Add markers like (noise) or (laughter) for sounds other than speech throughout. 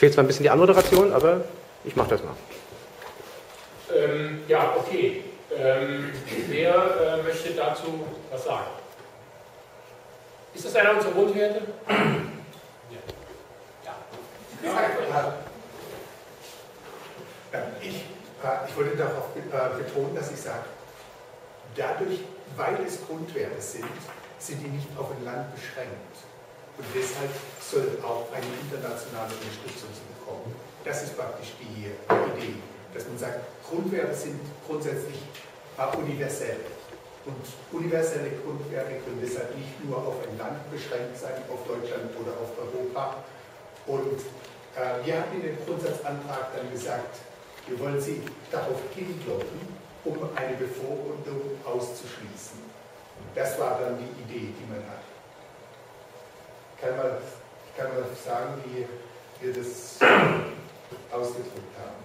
Fehlt zwar ein bisschen die Anmoderation, aber ich mache das mal. Ähm, ja, okay. Ähm, wer äh, möchte dazu was sagen? Ist das einer unserer Grundwerte? Ja. ja. Ich, äh, ich wollte darauf äh, betonen, dass ich sage, dadurch, weil es Grundwerte sind, sind die nicht auf ein Land beschränkt. Und deshalb soll auch eine internationale Unterstützung bekommen. Das ist praktisch die Idee, dass man sagt, Grundwerte sind grundsätzlich äh, universell. Und universelle Grundwerte können deshalb nicht nur auf ein Land beschränkt sein, auf Deutschland oder auf Europa. Und äh, wir haben in dem Grundsatzantrag dann gesagt, wir wollen sie darauf hinkloppen, um eine Bevormundung auszuschließen. Das war dann die Idee, die man hat. Kann man, kann man sagen, wie wir das ausgedrückt haben?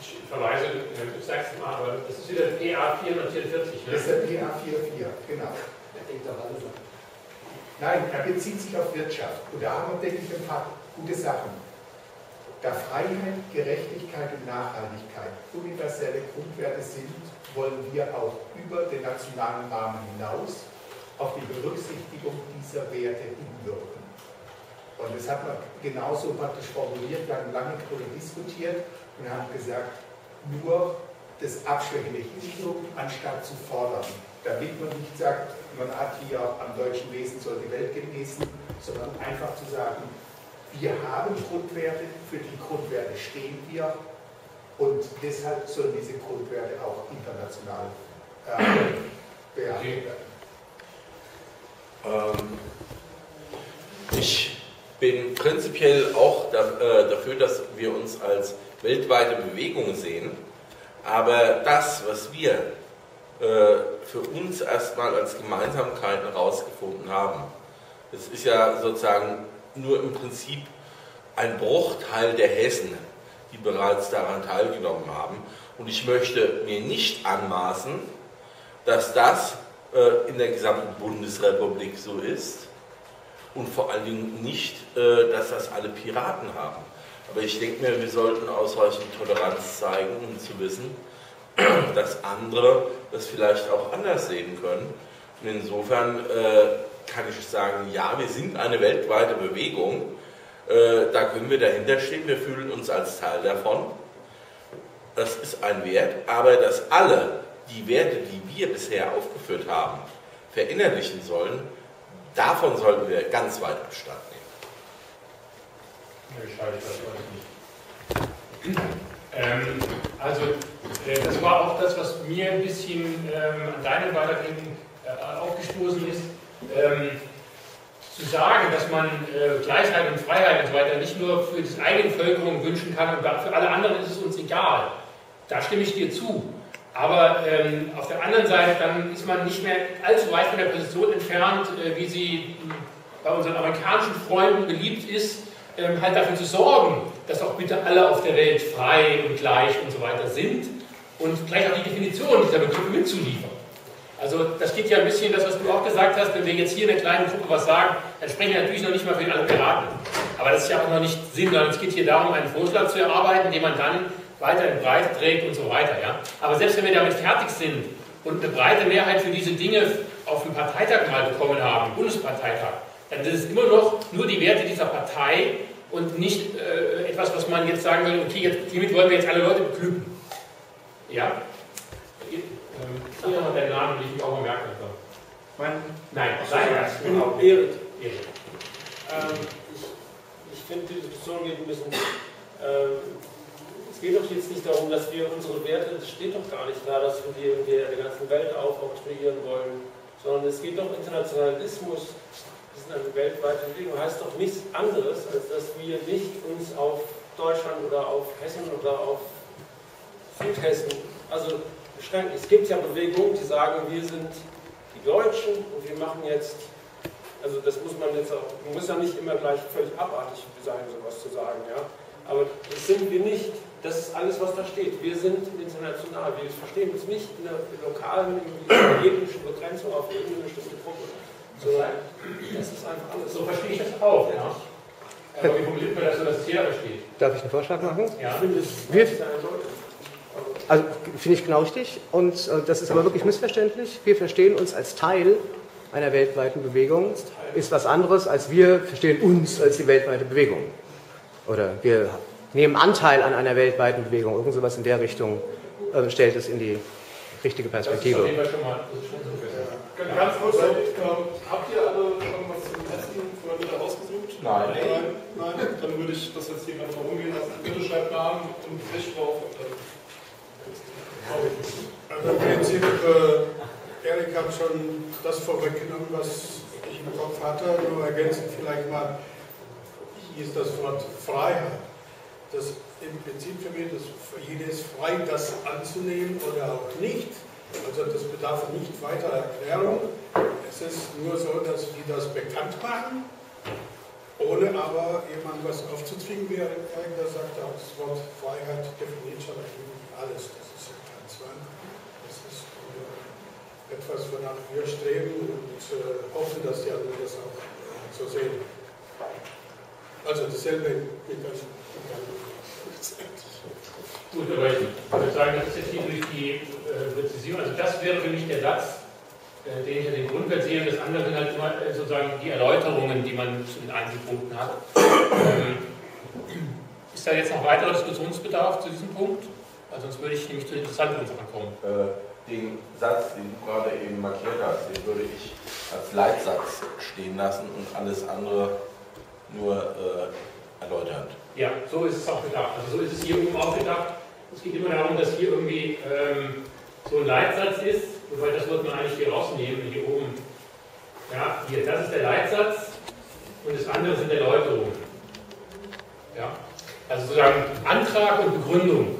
Ich verweise, ich sage es mal, aber das ist wieder PA 444. Ne? Das ist der PA 44, genau. Er denkt doch alles an. Nein, er bezieht sich auf Wirtschaft. Und da haben wir, denke ich, ein paar gute Sachen. Da Freiheit, Gerechtigkeit und Nachhaltigkeit universelle Grundwerte sind, wollen wir auch über den nationalen Rahmen hinaus auf die Berücksichtigung dieser Werte hinwirken. Und das hat man genauso praktisch formuliert. Wir haben lange darüber diskutiert und haben gesagt, nur das abschwächende Hinwirken anstatt zu fordern. Damit man nicht sagt, man hat hier am deutschen Wesen soll die Welt genießen, sondern einfach zu sagen, wir haben Grundwerte, für die Grundwerte stehen wir und deshalb sollen diese Grundwerte auch international äh, beachtet werden. Ähm, ich bin prinzipiell auch äh, dafür, dass wir uns als weltweite Bewegung sehen, aber das, was wir äh, für uns erstmal als Gemeinsamkeiten herausgefunden haben, das ist ja sozusagen nur im Prinzip ein Bruchteil der Hessen, die bereits daran teilgenommen haben. Und ich möchte mir nicht anmaßen, dass das äh, in der gesamten Bundesrepublik so ist und vor allen Dingen nicht, äh, dass das alle Piraten haben. Aber ich denke mir, wir sollten ausreichend Toleranz zeigen, um zu wissen, (clears throat) dass andere das vielleicht auch anders sehen können. Und insofern äh, kann ich sagen, ja, wir sind eine weltweite Bewegung, da können wir dahinter stehen, wir fühlen uns als Teil davon. Das ist ein Wert, aber dass alle die Werte, die wir bisher aufgeführt haben, verinnerlichen sollen, davon sollten wir ganz weit Abstand nehmen. Ähm, also, äh, das war auch das, was mir ein bisschen ähm, an deinem Weitergehen äh, aufgestoßen ist. Ähm, zu sagen, dass man äh, Gleichheit und Freiheit und so weiter nicht nur für die eigene Bevölkerung wünschen kann und für alle anderen ist es uns egal. Da stimme ich dir zu. Aber ähm, auf der anderen Seite, dann ist man nicht mehr allzu weit von der Position entfernt, äh, wie sie hm, bei unseren amerikanischen Freunden beliebt ist, ähm, halt dafür zu sorgen, dass auch bitte alle auf der Welt frei und gleich und so weiter sind und gleich auch die Definition dieser Begriffe mitzuliefern. Also das geht ja ein bisschen das, was du auch gesagt hast, wenn wir jetzt hier in der kleinen Gruppe was sagen, dann sprechen wir natürlich noch nicht mal für alle Piraten. Aber das ist ja auch noch nicht Sinn, sondern es geht hier darum, einen Vorschlag zu erarbeiten, den man dann weiter in Breite trägt und so weiter. Ja? Aber selbst wenn wir damit fertig sind und eine breite Mehrheit für diese Dinge auf dem Parteitag mal bekommen haben, Bundesparteitag, dann ist es immer noch nur die Werte dieser Partei und nicht äh, etwas, was man jetzt sagen will, okay, jetzt, hiermit wollen wir jetzt alle Leute beglücken. Ja? Ähm, hier nochmal deinen Namen, den ich auch mal merken kann. Mein, Nein, sein das. Genau, Erik. Ähm, ich ich finde, die Diskussion geht ein bisschen. Ähm, es geht doch jetzt nicht darum, dass wir unsere Werte, es steht doch gar nicht da, dass wir die in der, ganzen Welt aufoktroyieren wollen, sondern es geht doch Internationalismus. Das ist eine weltweite Entwicklung. Heißt doch nichts anderes, als dass wir nicht uns auf Deutschland oder auf Hessen oder auf Südhessen, also beschränken. Es gibt ja Bewegungen, die sagen, wir sind die Deutschen und wir machen jetzt, also das muss man jetzt auch, man muss ja nicht immer gleich völlig abartig sein, sowas zu sagen, ja. Aber das sind wir nicht. Das ist alles, was da steht. Wir sind international. Wir verstehen uns nicht in einer lokalen, ethnischen Begrenzung auf irgendeine bestimmte Gruppe. Sondern das ist einfach alles. So verstehe ich das auch. Ja. Aber wie formuliert man das so, dass es jeder versteht? Darf ich einen Vorschlag machen? Ja. Ich finde es eindeutig. Also finde ich genau richtig und äh, das ist aber wirklich missverständlich. Wir verstehen uns als Teil einer weltweiten Bewegung, ist was anderes als wir verstehen uns als die weltweite Bewegung. Oder wir nehmen Anteil an einer weltweiten Bewegung. Irgend sowas in der Richtung äh, stellt es in die richtige Das ist auf Perspektive. schon mal, das ist Ganz kurz, habt ihr alle irgendwas zum Testen für heute ausgesucht? Nein. Nein, nein, dann würde ich das jetzt hier gerade mal rumgehen lassen. Bitte schreibt Namen und Tisch drauf. Und dann Also im Prinzip, äh, Erik hat schon das vorweggenommen, was ich im Kopf hatte. Nur ergänzend vielleicht mal, hier ist das Wort Freiheit. Das im Prinzip für mich, das, für ist frei, das anzunehmen oder auch nicht. Also das bedarf nicht weiterer Erklärung. Es ist nur so, dass wir das bekannt machen, ohne aber jemandem was aufzuzwingen. Wie Erik da sagte, auch das Wort Freiheit definiert schon eigentlich alles. Das ist ja kein Zwang. Das ist etwas, wonach wir streben und äh, hoffen, dass die anderen das auch äh, so sehen. Also dasselbe mit ganz Gut, aber ich würde sagen, das ist jetzt hier durch die äh, Präzisierung. Also das wäre für mich der Satz, äh, den ich in den Grundwert sehe. Und das andere sind halt immer äh, sozusagen die Erläuterungen, die man zu den Einzelpunkten hat. Ähm, ist da jetzt noch weiterer Diskussionsbedarf zu diesem Punkt? Also sonst würde ich nämlich zu den interessanten Sachen kommen. Äh, den Satz, den du gerade eben markiert hast, den würde ich als Leitsatz stehen lassen und alles andere nur äh, erläuternd. Ja, so ist es auch gedacht. Also so ist es hier oben auch gedacht. Es geht immer darum, dass hier irgendwie ähm, so ein Leitsatz ist, wobei das wird man eigentlich hier rausnehmen, hier oben. Ja, hier, das ist der Leitsatz und das andere sind Erläuterungen. Ja, also sozusagen Antrag und Begründung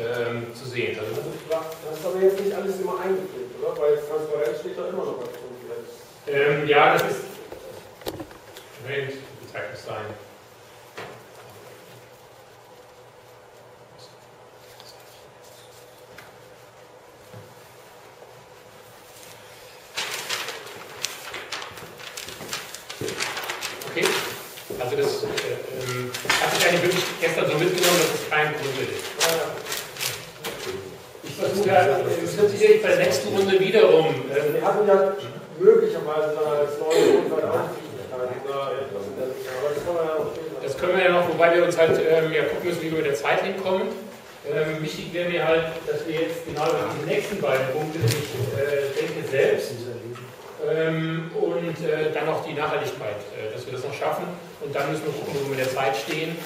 ähm, zu sehen. Also, Das ist aber jetzt nicht alles immer eingeklebt, oder? Weil Transparenz steht da immer noch was drin. vielleicht. ähm, ja, das ist. Moment, sein? Okay, also das äh, ähm, hat sich eigentlich gestern so mitgenommen, dass es kein Grund ist. Ich versuche, ja, es wird sicherlich bei der nächsten Runde wiederum. Äh, wir hatten ja möglicherweise als neue Grundwert auch Schwierigkeiten. Aber das kann man ja noch später. Das können wir ja noch, wobei wir uns halt ähm, ja gucken müssen, wie wir mit der Zeit hinkommen. Ähm, wichtig wäre mir halt, dass wir jetzt genau über die nächsten beiden Punkte, nämlich äh, Denke selbst ähm, und äh, dann noch die Nachhaltigkeit, äh, dass wir das noch schaffen. Und dann müssen wir gucken, wo wir mit der Zeit stehen,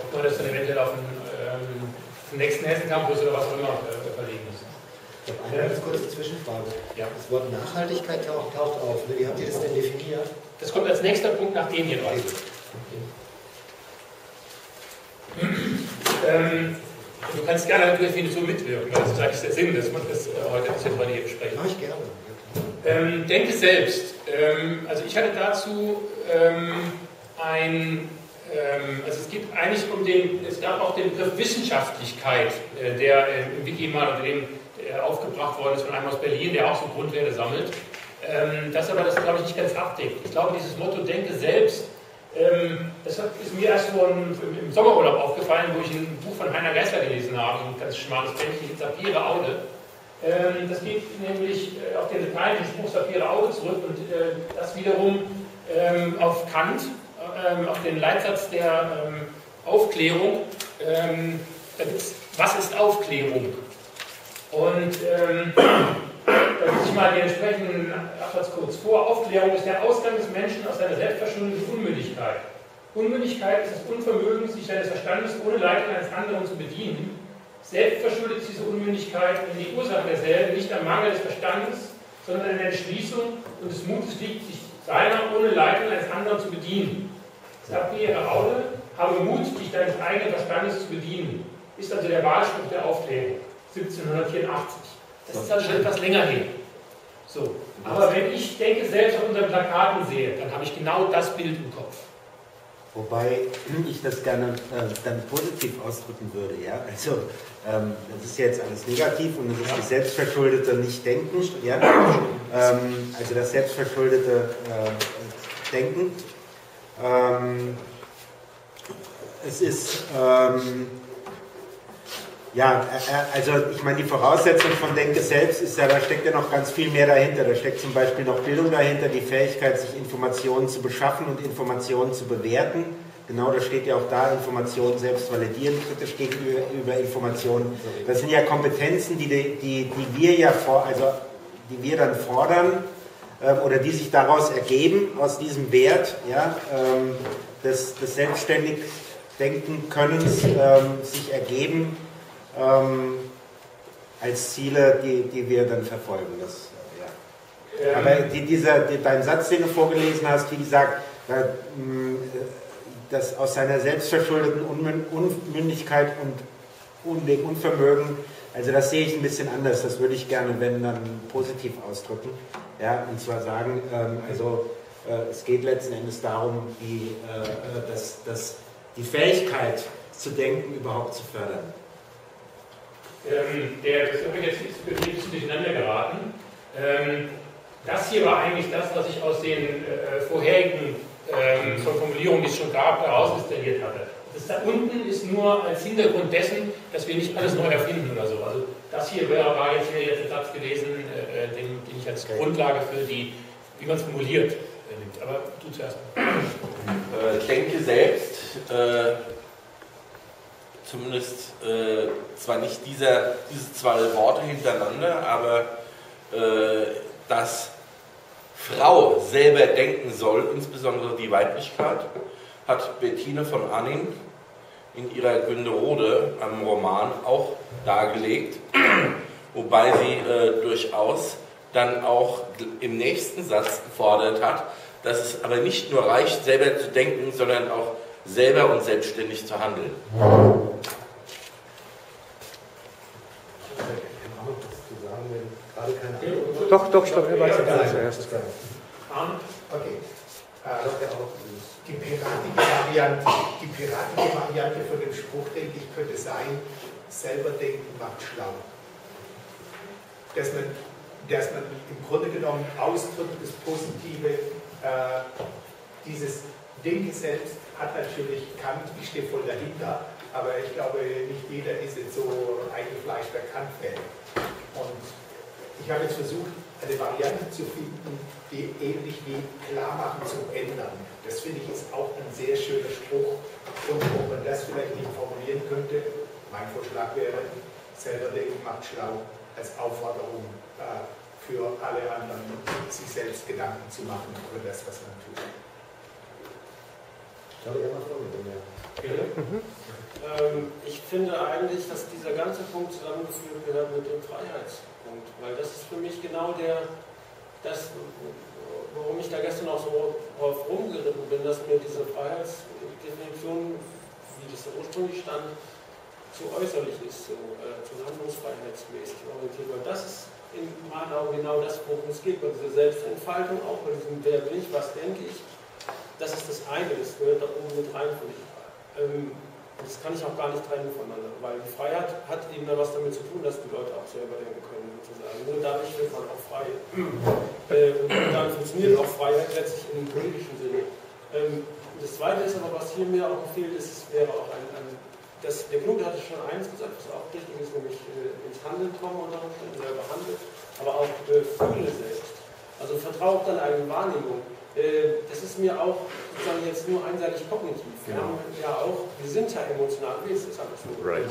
ob man das dann eventuell auf den, ähm, auf den nächsten Hessen Campus oder was auch immer äh, verlegen muss. Ich habe eine ganz kurze Zwischenfrage. Ja. Das Wort Nachhaltigkeit taucht, taucht auf. Wie habt ihr das denn definiert? Das kommt als nächster Punkt nach dem hier dran. Ähm, du kannst gerne der Definition mitwirken, weil das ist eigentlich der Sinn, dass man das äh, heute, das heute hier besprechen. Mache ich gerne. Ähm, denke selbst. Ähm, also ich hatte dazu ähm, ein, ähm, also es geht eigentlich um den, es gab auch den Begriff Wissenschaftlichkeit, äh, der äh, im Wiki mal unter dem äh, aufgebracht worden ist von einem aus Berlin, der auch so Grundwerte sammelt. Ähm, das aber, das glaube ich nicht ganz abdeckt. Ich glaube, dieses Motto Denke selbst, das hat- ist mir erst vor im, Sommerurlaub aufgefallen, wo ich ein Buch von Heiner Geißler gelesen habe, ein ganz schmales Bändchen, Sapire Aude. Ähm, das geht nämlich äh, auf den lateinischen Spruch Sapire Aude zurück und äh, das wiederum ähm, auf Kant, ähm, auf den Leitsatz der ähm, Aufklärung. Ähm, was ist Aufklärung? Und ähm, (clears throat) da lese ich mal den entsprechenden Absatz kurz vor. Aufklärung ist der Ausgang des Menschen aus seiner selbstverschuldeten Unmündigkeit. Unmündigkeit ist das Unvermögen, sich seines Verstandes ohne Leitung eines anderen zu bedienen. Selbstverschuldet ist diese Unmündigkeit, wenn die Ursache derselben nicht am Mangel des Verstandes, sondern an der Entschließung und des Mutes liegt, sich seiner ohne Leitung eines anderen zu bedienen. Sapir Aude, habe Mut, dich deines eigenen Verstandes zu bedienen, ist also der Wahlspruch der Aufklärung, 1784. Das ist also schon etwas länger her. So. Aber wenn ich denke, selbst auf unseren Plakaten sehe, dann habe ich genau das Bild im Kopf. Wobei ich das gerne äh, dann positiv ausdrücken würde. Ja? Also, ähm, das ist jetzt alles negativ und das ist das selbstverschuldete Nicht-Denken. Ja? Ähm, also das selbstverschuldete äh, Denken. Ähm, es ist, ähm, ja, also ich meine, die Voraussetzung von Denke selbst ist ja, da steckt ja noch ganz viel mehr dahinter. Da steckt zum Beispiel noch Bildung dahinter, die Fähigkeit, sich Informationen zu beschaffen und Informationen zu bewerten. Genau, da steht ja auch da, Informationen selbst validieren, kritisch gegenüber Informationen. Das sind ja Kompetenzen, die, die, die wir ja vor, also die wir dann fordern ähm, oder die sich daraus ergeben, aus diesem Wert ja, ähm, des, des selbstständig denken Könnens ähm, sich ergeben ähm, als Ziele, die, die wir dann verfolgen. Das, ja. Aber die, dieser, die, dein Satz, den du vorgelesen hast, wie gesagt, mm, dass aus seiner selbstverschuldeten Unmündigkeit und dem Unvermögen, also das sehe ich ein bisschen anders, das würde ich gerne, wenn dann positiv ausdrücken. Ja, und zwar sagen, ähm, also äh, es geht letzten Endes darum, die, äh, äh dass, dass die Fähigkeit zu denken überhaupt zu fördern. Ähm, der, das ist jetzt ein bisschen durcheinander geraten. Ähm, das hier war eigentlich das, was ich aus den äh, vorherigen ähm, Formulierungen, die es schon gab, herausdestilliert hatte. Das da unten ist nur als Hintergrund dessen, dass wir nicht alles neu erfinden oder so. Also das hier wäre, war jetzt hier jetzt ein Satz gewesen, äh, äh den, den, ich als Grundlage für die, wie man es formuliert, äh, nimmt. Aber du zuerst. Äh, denke selbst, äh, zumindest äh, zwar nicht dieser, diese zwei Worte hintereinander, aber äh, dass Frau selber denken soll, insbesondere die Weiblichkeit, hat Bettine von Annin in ihrer Günderode am Roman auch dargelegt, (clears throat) wobei sie äh, durchaus dann auch im nächsten Satz gefordert hat, dass es aber nicht nur reicht, selber zu denken, sondern auch selber und selbstständig zu handeln. Doch, doch, stopp, er war zuerst. Okay. Äh, die piratische Variante, die piratische Variante von dem Spruch, denke ich, könnte sein, selber denken macht schlau. Dass man, dass man im Grunde genommen ausdrückt, das Positive, äh, dieses Denken selbst hat natürlich Kant, ich stehe voll dahinter, aber ich glaube, nicht jeder ist jetzt so eingefleischter Kant-Fan. Und ich habe jetzt versucht, eine Variante zu finden, die ähnlich wie Klarmachen zu ändern. Das finde ich ist auch ein sehr schöner Spruch. Und ob man das vielleicht nicht formulieren könnte, mein Vorschlag wäre, selber denken macht schlau als Aufforderung äh, für alle anderen, sich selbst Gedanken zu machen über das, was man tut. Ich glaube, ihr macht mhm. ähm, Ich finde eigentlich, dass dieser ganze Punkt zusammengeführt gehört mit dem Freiheitspunkt, weil das ist für mich genau der, das, warum ich da gestern auch so drauf rumgeritten bin, dass mir diese Freiheitsdefinition, wie das da ursprünglich stand, zu äußerlich ist, so, äh, zu handlungsfreiheitsmäßig orientiert. Weil das ist in Augen genau das, worum es geht, bei dieser Selbstentfaltung, auch bei diesem Wer bin ich, was denke ich. Das ist das eine, das gehört da oben mit rein für mich. Ähm, das kann ich auch gar nicht trennen voneinander, weil die Freiheit hat eben was damit zu tun, dass die Leute auch selber denken können, sozusagen. Nur dadurch wird man auch frei. (clears throat) Äh, und dann funktioniert auch Freiheit letztlich im politischen Sinne. Ähm, das Zweite ist aber, was hier mir auch fehlt, ist, wäre auch ein, ein das, der Knut hatte schon eins gesagt, was auch wichtig ist, nämlich äh, ins Handeln kommen unter Umständen, selber handelt, aber auch äh, fühle selbst. Also vertraue auf deine eigene Wahrnehmung. Äh, das ist mir auch sozusagen jetzt nur einseitig kognitiv. Wir genau. haben ja auch, wir sind ja emotional Wesen, das habe ich so right.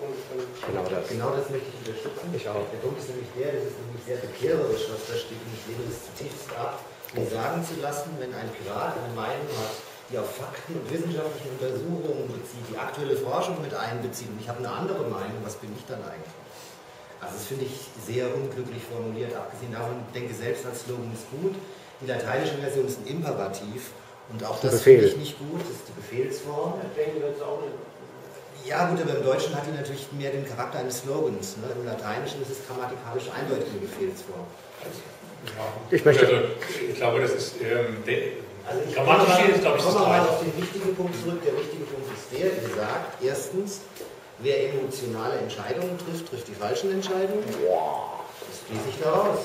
Und, und genau das. Genau das möchte ich unterstützen. Ich auch. Der Punkt ist nämlich der, das ist nämlich sehr bekehrerisch, was da steht, und ich lehne das zutiefst ab, mir sagen zu lassen, wenn ein Pirat eine Meinung hat, die auf Fakten und wissenschaftlichen Untersuchungen bezieht, die aktuelle Forschung mit einbezieht, und ich habe eine andere Meinung, was bin ich dann eigentlich? Also das finde ich sehr unglücklich formuliert, abgesehen davon, ich denke selbst als Slogan ist gut, die lateinische Version ist ein Imperativ und auch das finde ich nicht gut, das ist die Befehlsform. Ja gut, aber im Deutschen hat die natürlich mehr den Charakter eines Slogans. Ne? Im Lateinischen ist es grammatikalisch eindeutig eine Befehlsform. Ich möchte. Also, ich glaube, das ist ähm, also ich grammatisch ist, glaube ich, das mal auf den wichtigen Punkt zurück. Der wichtige Punkt ist der, der sagt, erstens, wer emotionale Entscheidungen trifft, trifft die falschen Entscheidungen. Wow. Lese ich daraus.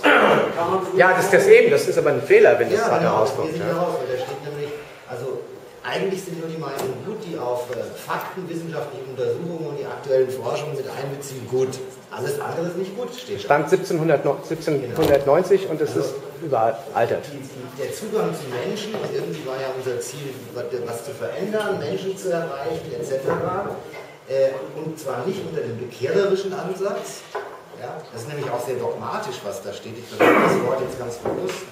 Ja, das ist das eben, das ist aber ein Fehler, wenn das ja, da genau, rauskommt. Das lese ich ja. daraus, weil da steht nämlich, also eigentlich sind nur die Meinungen gut, die auf äh, Fakten, wissenschaftliche Untersuchungen und die aktuellen Forschungen mit einbeziehen, gut. Alles andere ist nicht gut, steht da. Stand 1790 und es ist überaltert. Der Zugang zu Menschen, irgendwie war ja unser Ziel, was zu verändern, Menschen zu erreichen, etc. Äh, und zwar nicht unter dem bekehrerischen Ansatz. Ja, das ist nämlich auch sehr dogmatisch, was da steht. Ich verwende das Wort jetzt ganz bewusst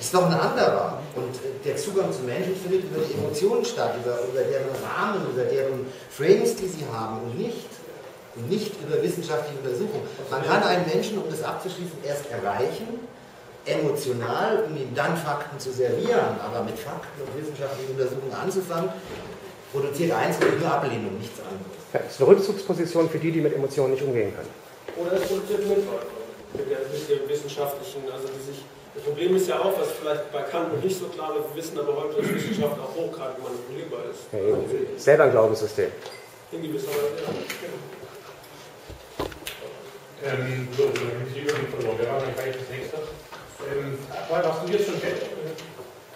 ist noch ein anderer. Und äh, der Zugang zu Menschen findet über die Emotionen statt, über, über deren Rahmen, über deren Frames, die sie haben und nicht, und nicht über wissenschaftliche Untersuchungen. Man kann einen Menschen, um das abzuschließen, erst erreichen, emotional, um ihm dann Fakten zu servieren, aber mit Fakten und wissenschaftlichen Untersuchungen anzufangen, produziert eins nur Ablehnung, nichts anderes. Das ist eine Rückzugsposition für die, die mit Emotionen nicht umgehen können. Oder es produziert mit, mit, der, mit dem wissenschaftlichen, also die sich das Problem ist ja auch, was vielleicht bei Kant noch nicht so klar wird, wir wissen aber heute, dass Wissenschaft auch hochgradig manipulierbar ist. Ja, selber ein Glaubenssystem. In gewisser Weise, ja. Ähm, so, dann Sie Überblick verloren. Wer war eigentlich das nächste? Ähm, hast du jetzt schon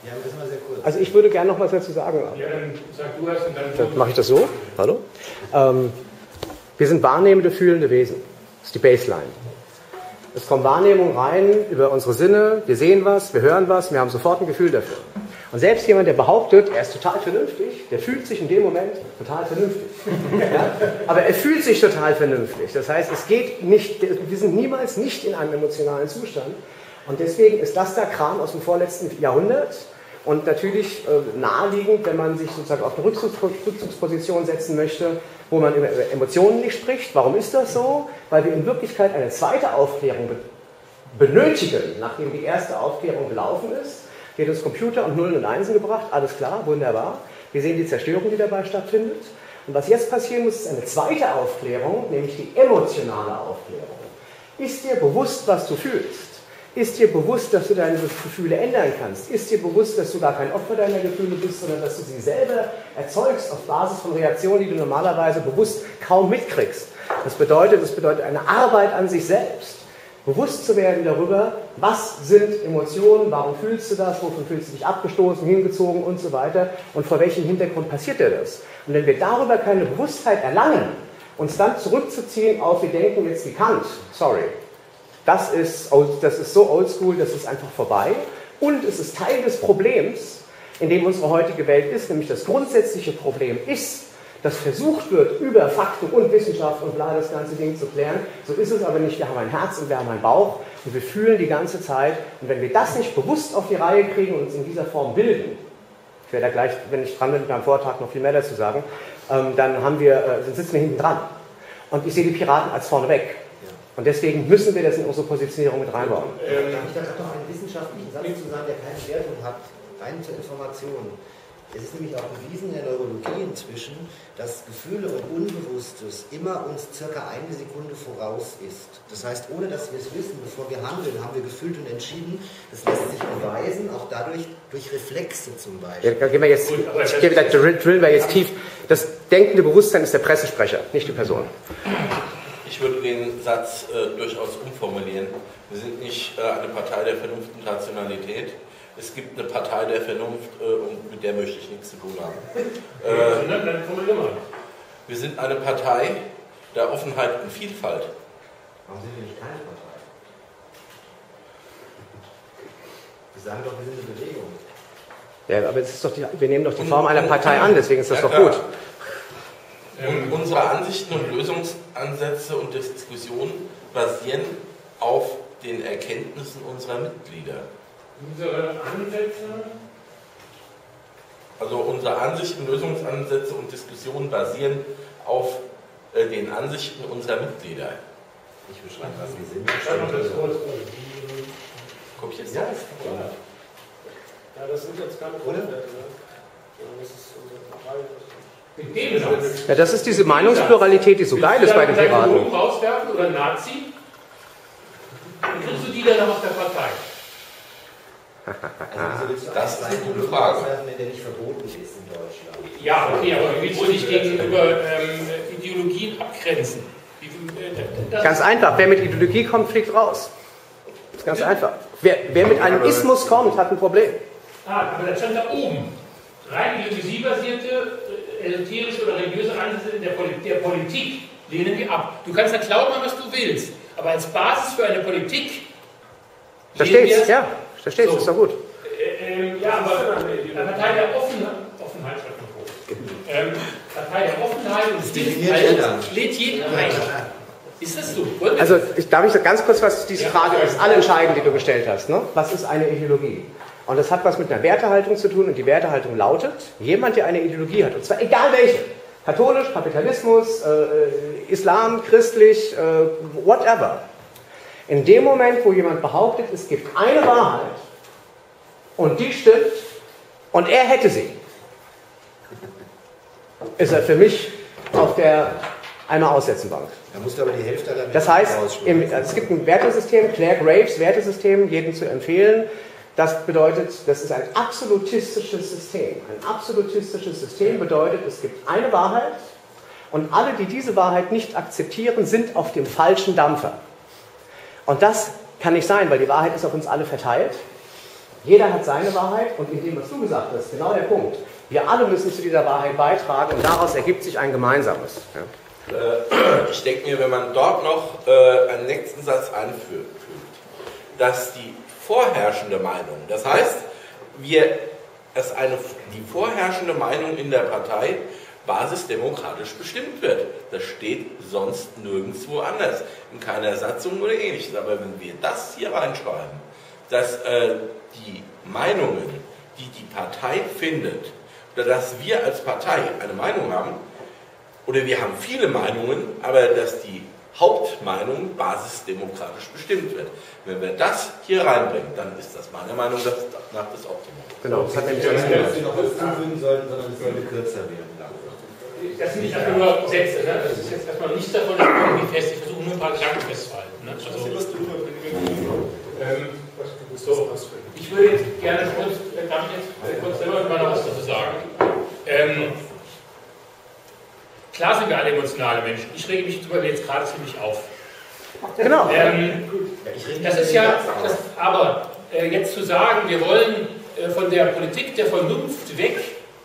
ja, das ist mal sehr kurz. Also ich würde gerne noch was dazu sagen. Ja, dann sag du erst und dann... Dann mache ich das so. Hallo? Ähm, wir sind wahrnehmende, fühlende Wesen. Das ist die Baseline. Es kommen Wahrnehmungen rein über unsere Sinne, wir sehen was, wir hören was, wir haben sofort ein Gefühl dafür. Und selbst jemand, der behauptet, er ist total vernünftig, der fühlt sich in dem Moment total vernünftig. Ja? Aber er fühlt sich total vernünftig. Das heißt, es geht nicht, wir sind niemals nicht in einem emotionalen Zustand. Und deswegen ist das der Kram aus dem vorletzten Jahrhundert. Und natürlich äh, naheliegend, wenn man sich sozusagen auf eine Rückzugsposition setzen möchte, wo man über Emotionen nicht spricht. Warum ist das so? Weil wir in Wirklichkeit eine zweite Aufklärung benötigen, nachdem die erste Aufklärung gelaufen ist. Hier hat uns Computer und Nullen und Einsen gebracht, alles klar, wunderbar. Wir sehen die Zerstörung, die dabei stattfindet. Und was jetzt passieren muss, ist eine zweite Aufklärung, nämlich die emotionale Aufklärung. Ist dir bewusst, was du fühlst? Ist dir bewusst, dass du deine Gefühle ändern kannst? Ist dir bewusst, dass du gar kein Opfer deiner Gefühle bist, sondern dass du sie selber erzeugst auf Basis von Reaktionen, die du normalerweise bewusst kaum mitkriegst? Das bedeutet, das bedeutet eine Arbeit an sich selbst. Bewusst zu werden darüber, was sind Emotionen, warum fühlst du das, wovon fühlst du dich abgestoßen, hingezogen und so weiter und vor welchem Hintergrund passiert dir das? Und wenn wir darüber keine Bewusstheit erlangen, uns dann zurückzuziehen auf, wir denken jetzt wie Kant, sorry, das ist, das ist so oldschool, das ist einfach vorbei. Und es ist Teil des Problems, in dem unsere heutige Welt ist, nämlich das grundsätzliche Problem ist, dass versucht wird, über Fakten und Wissenschaft und bla das ganze Ding zu klären. So ist es aber nicht. Wir haben ein Herz und wir haben einen Bauch und wir fühlen die ganze Zeit. Und wenn wir das nicht bewusst auf die Reihe kriegen und uns in dieser Form bilden, ich werde da gleich, wenn ich dran bin, beim Vortrag noch viel mehr dazu sagen, ähm, dann haben wir, äh, sitzen wir hinten dran. Und ich sehe die Piraten als vorneweg. Und deswegen müssen wir das in unsere Positionierung mit reinbauen. Ähm, Darf ich da noch einen wissenschaftlichen Satz zu sagen, der keine Wertung hat, rein zur Information. Es ist nämlich auch bewiesen in der Neurologie inzwischen, dass Gefühle und Unbewusstes immer uns circa eine Sekunde voraus ist. Das heißt, ohne dass wir es wissen, bevor wir handeln, haben wir gefühlt und entschieden. Das lässt sich beweisen, auch dadurch durch Reflexe zum Beispiel. Ja, gehen wir jetzt, ich gebe, da drillen wir jetzt tief. Das denkende Bewusstsein ist der Pressesprecher, nicht die Person. Ich würde den Satz äh, durchaus umformulieren. Wir sind nicht äh, eine Partei der Vernunft und Rationalität. Es gibt eine Partei der Vernunft äh, und mit der möchte ich nichts zu tun haben. Äh, wir sind eine Partei der Offenheit und Vielfalt. Warum sind wir nicht keine Partei? Sie sagen doch, wir sind eine Bewegung. Ja, aber es ist doch die, wir nehmen doch die Form einer Partei an, deswegen ist das ja, doch gut. Und unsere Ansichten und Lösungsansätze und Diskussionen basieren auf den Erkenntnissen unserer Mitglieder. Unsere Ansätze? Also unsere Ansichten, Lösungsansätze und Diskussionen basieren auf äh, den Ansichten unserer Mitglieder. Ich beschreibe, was wir sind. Das Guck ich jetzt ja, ja, das sind jetzt keine Grundwerte. Ne? Das ist unsere Partei. Ja, das ist diese Meinungspluralität, die so geil ist bei den Piraten. Wenn rauswerfen oder Nazi, dann kriegst du die dann noch aus der Partei. Also (laughs) das ist eine gute Frage. Wenn der nicht verboten ist in Deutschland. Ja, okay, aber wie willst du dich gegenüber ähm, Ideologien abgrenzen? Äh, ganz einfach, wer mit Ideologie kommt, fliegt raus. Das ist ganz einfach. Wer, wer mit einem Ismus kommt, hat ein Problem. Ah, aber das stand da oben. rein ideologiebasierte, äh, esoterische oder religiöse Ansätze der, Poli der Politik lehnen wir ab. Du kannst ja glauben, was du willst, aber als Basis für eine Politik. Da steht's, ja, da steht's, so. ist doch gut. Äh, äh, ja, aber eine Partei der Offenheit, Offenheit. Ähm, Partei der Offenheit und Vielfalt lädt jeden ein. Ist das so? Also, ich, darf ich ganz kurz was, diese Frage ist alle entscheidend, die du gestellt hast. Ne? Was ist eine Ideologie? Und das hat was mit einer Wertehaltung zu tun und die Wertehaltung lautet, jemand, der eine Ideologie hat, und zwar egal welche, katholisch, Kapitalismus, äh, Islam, christlich, äh, whatever. In dem Moment, wo jemand behauptet, es gibt eine Wahrheit und die stimmt und er hätte sie, ist er für mich auf der einmal aussetzen Bank. Da musst du aber die Hälfte aller Das heißt, im, es gibt ein Wertesystem, Claire Graves Wertesystem, jedem zu empfehlen. Das bedeutet, das ist ein absolutistisches System. Ein absolutistisches System bedeutet, es gibt eine Wahrheit und alle, die diese Wahrheit nicht akzeptieren, sind auf dem falschen Dampfer. Und das kann nicht sein, weil die Wahrheit ist auf uns alle verteilt. Jeder hat seine Wahrheit und in dem, was du gesagt hast, genau der Punkt. Wir alle müssen zu dieser Wahrheit beitragen und daraus ergibt sich ein gemeinsames. Ja. Äh, ich denke mir, wenn man dort noch äh, einen nächsten Satz anfügt, dass die vorherrschende Meinung. Das heißt, wir, dass eine, die vorherrschende Meinung in der Partei basisdemokratisch bestimmt wird. Das steht sonst nirgendwo anders, in keiner Satzung oder ähnliches. Aber wenn wir das hier reinschreiben, dass äh, die Meinungen, die die Partei findet, oder dass wir als Partei eine Meinung haben, oder wir haben viele Meinungen, aber dass die Hauptmeinung basisdemokratisch bestimmt wird. Wenn wir das hier reinbringen, dann ist das meiner Meinung nach das Optimum. Genau, das hat nämlich nicht dass Sie noch was zufügen sollten, sondern es sollte kürzer werden. Das sind nicht einfach nur Sätze, ne? das ist jetzt erstmal nichts davon irgendwie fest. Ich versuche nur ein paar Gedanken festzuhalten. Ne? Also, ähm, so, ich würde jetzt gerne kurz, darf ich jetzt kurz selber mal noch was dazu sagen. Ähm, Klar sind wir alle emotionale Menschen. Ich rege mich darüber jetzt gerade ziemlich auf. Genau. Ähm, das ist ja, das, aber äh, jetzt zu sagen, wir wollen äh, von der Politik der Vernunft weg,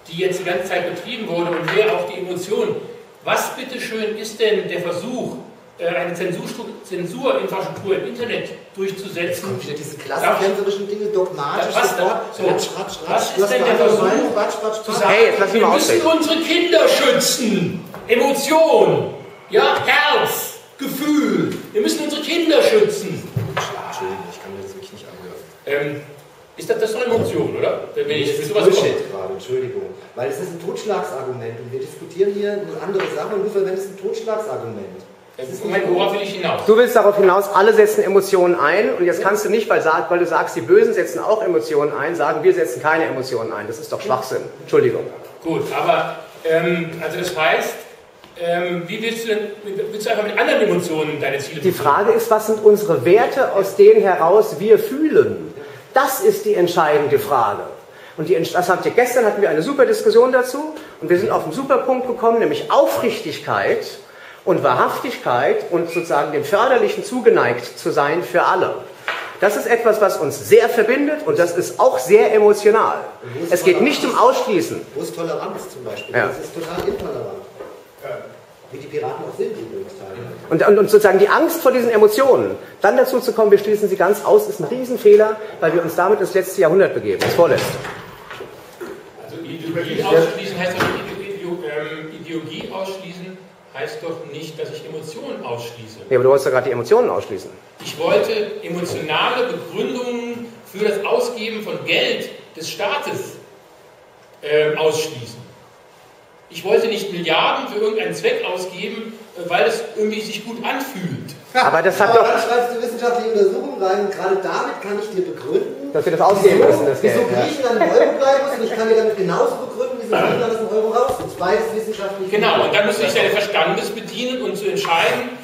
die jetzt die ganze Zeit betrieben wurde und mehr auf die Emotionen. Was bitteschön ist denn der Versuch, eine Zensurinfrastruktur im Internet durchzusetzen. Kommt wieder diese klassenkämpferischen Dinge dogmatisch. Was, da, so, ratsch, ratsch, ratsch. was ist denn der Versuch, ratsch, ratsch, zu sagen, hey, jetzt lass wir mal müssen unsere Kinder schützen. Emotion, ja, Herz, Gefühl. Wir müssen unsere Kinder schützen. Entschuldigung, ich kann mir das wirklich nicht anhören. Ähm, ist das, das ist doch Emotion, oder? Wenn ich das ist Bullshit gerade, Entschuldigung. Weil es ist ein Totschlagsargument und wir diskutieren hier eine andere Sache und du verwendest ein Totschlagsargument. Moment, worauf will ich hinaus? Du willst darauf hinaus, alle setzen Emotionen ein und jetzt kannst du nicht, weil, weil, du sagst, die Bösen setzen auch Emotionen ein, sagen, wir setzen keine Emotionen ein. Das ist doch Schwachsinn. Entschuldigung. Gut, aber ähm, also das heißt, ähm, wie willst du denn, willst du einfach mit anderen Emotionen deine Ziele Die Frage ist, was sind unsere Werte, aus denen heraus wir fühlen? Das ist die entscheidende Frage. Und die, das habt ihr, gestern hatten wir eine super Diskussion dazu und wir sind auf einen super Punkt gekommen, nämlich Aufrichtigkeit und Wahrhaftigkeit und sozusagen dem Förderlichen zugeneigt zu sein für alle. Das ist etwas, was uns sehr verbindet und das ist auch sehr emotional. Es geht nicht um Ausschließen. Wo ist Toleranz zum Beispiel? Ja. Das ist total intolerant. Wie die Piraten auch sind übrigens und, und, und, sozusagen die Angst vor diesen Emotionen, dann dazu zu kommen, wir schließen sie ganz aus, ist ein Riesenfehler, weil wir uns damit ins letzte Jahrhundert begeben, das vorletzte. Also Ideologie ausschließen heißt doch Ideologie ausschließen heißt doch nicht, dass ich Emotionen ausschließe. Ja, aber du wolltest ja gerade die Emotionen ausschließen. Ich wollte emotionale Begründungen für das Ausgeben von Geld des Staates äh, ausschließen. Ich wollte nicht Milliarden für irgendeinen Zweck ausgeben, äh, weil es irgendwie sich gut anfühlt. (laughs) Aber das hat Aber doch. dann schreibst du wissenschaftliche Untersuchungen rein und gerade damit kann ich dir begründen, dass wir das ausgeben müssen, das Geld. Wieso Griechenland im Euro bleiben muss und ich kann dir damit genauso wieso Griechenland aus dem Euro raus ist. Beides wissenschaftlich. Genau, und dann müsste ich deine Verstandes bedienen und zu entscheiden,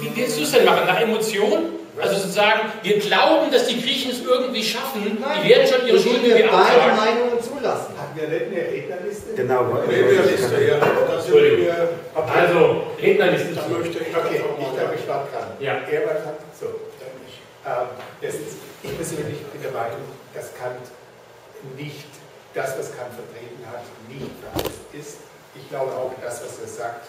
wie willst du es denn machen? Nach Emotion? Also sozusagen, wir glauben, dass die Griechen es irgendwie schaffen, Nein, die werden schon ihre Schulden wir beide abtragen. Meinungen zulassen. Hatten wir nicht eine Rednerliste? Genau, Rednerliste, ja. Entschuldigung. wir. Also, Rednerlisten. Da möchte ich Okay, ich glaube, ich war dran. Ja. Er war dran. So. Ähm, erstens, ich persönlich bin der Meinung, dass Kant nicht das, was Kant vertreten hat, nicht alles ist. Ich glaube auch, das, was er sagt